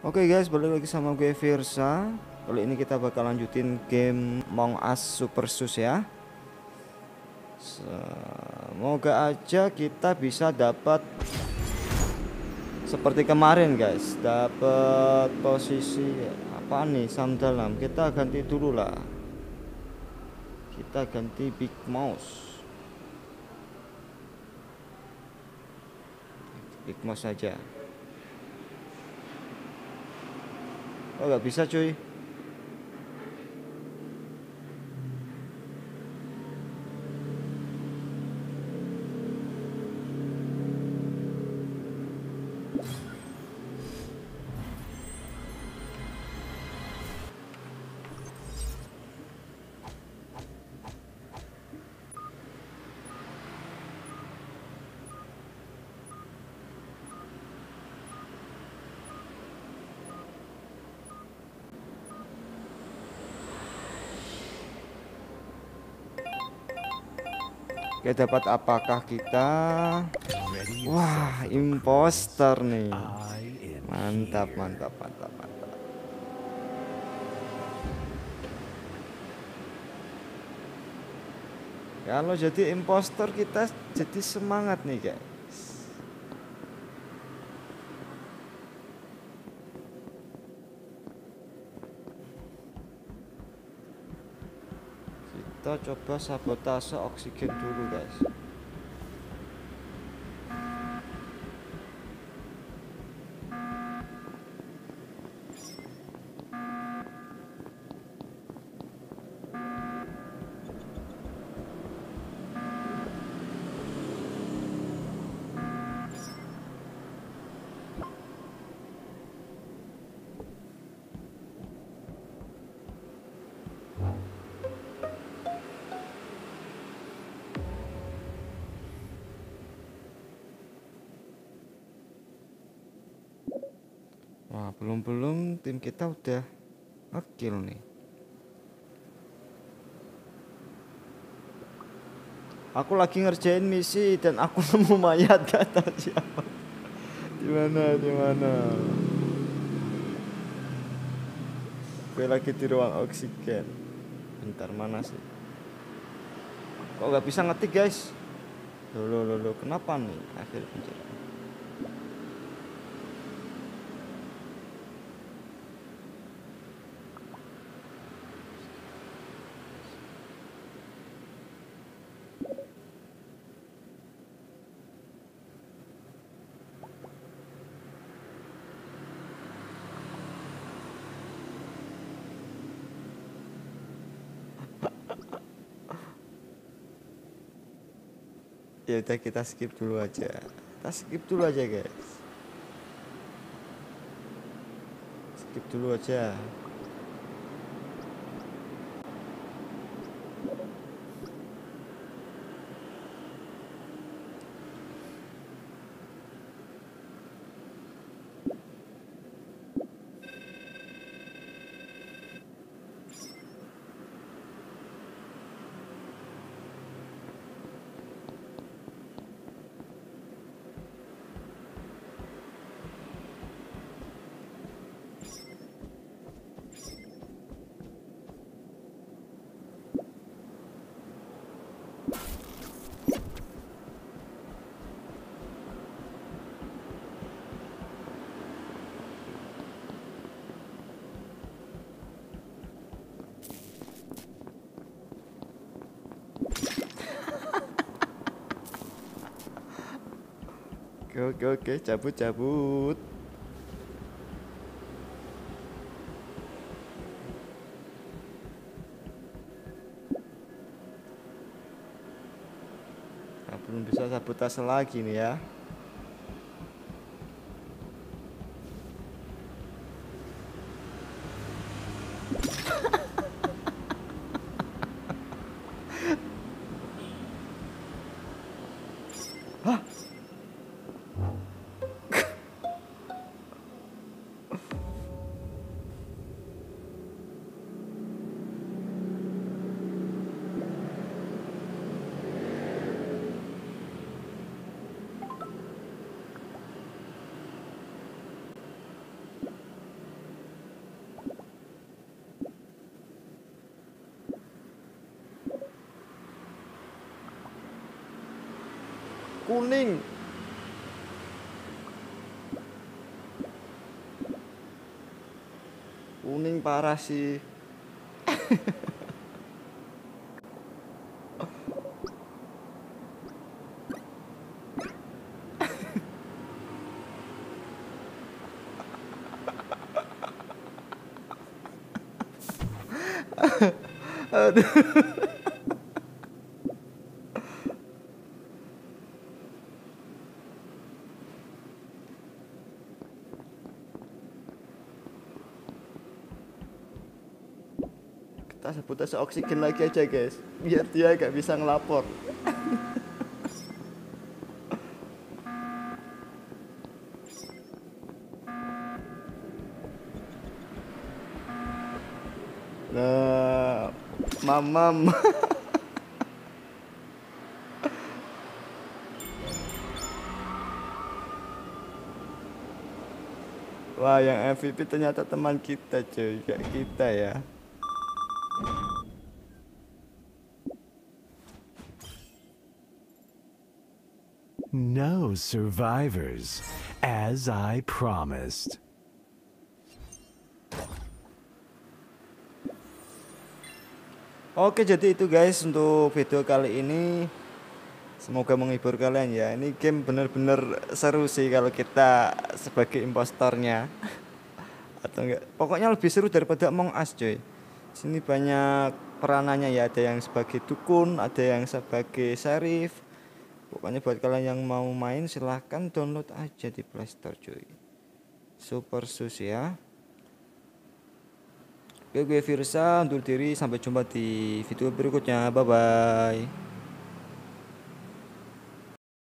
Oke guys, balik lagi sama gue Virsa. Kali ini kita bakal lanjutin game Among Us Super Sus ya. Semoga aja kita bisa dapat seperti kemarin guys, dapat posisi apa nih sam dalam. Kita ganti dulu lah. Kita ganti Big Mouse. Big Mouse saja. Oh nggak bisa cuy Oke dapat apakah kita? Wah imposter nih. Mantap mantap mantap mantap. Kalau jadi imposter kita jadi semangat nih guys kita coba sabotase oksigen dulu guys Wah belum-belum tim kita udah ngekill nih. Aku lagi ngerjain misi dan aku nemu mayat kata siapa. Gimana gimana? Gue lagi di ruang oksigen. Bentar mana sih? Kok gak bisa ngetik guys? Loh loh loh kenapa nih? Akhir pencarian ya udah kita skip dulu aja. Kita skip dulu aja guys. Skip dulu aja oke oke cabut cabut nah, belum bisa sabotase lagi nih ya kuning kuning parah sih Aduh. Aja oksigen lagi aja guys, biar dia gak bisa ngelapor. Nah, mamam. Wah, yang MVP ternyata teman kita, cuy. Kayak kita ya. No survivors, as I promised. Oke, jadi itu guys untuk video kali ini. Semoga menghibur kalian ya. Ini game bener-bener seru sih kalau kita sebagai impostornya. Atau enggak? Pokoknya lebih seru daripada Among Us, cuy. Sini banyak peranannya ya, ada yang sebagai dukun, ada yang sebagai sheriff. Pokoknya buat kalian yang mau main silahkan download aja di Playstore cuy. Super sus ya. Oke gue Virsa undur diri sampai jumpa di video berikutnya. Bye bye.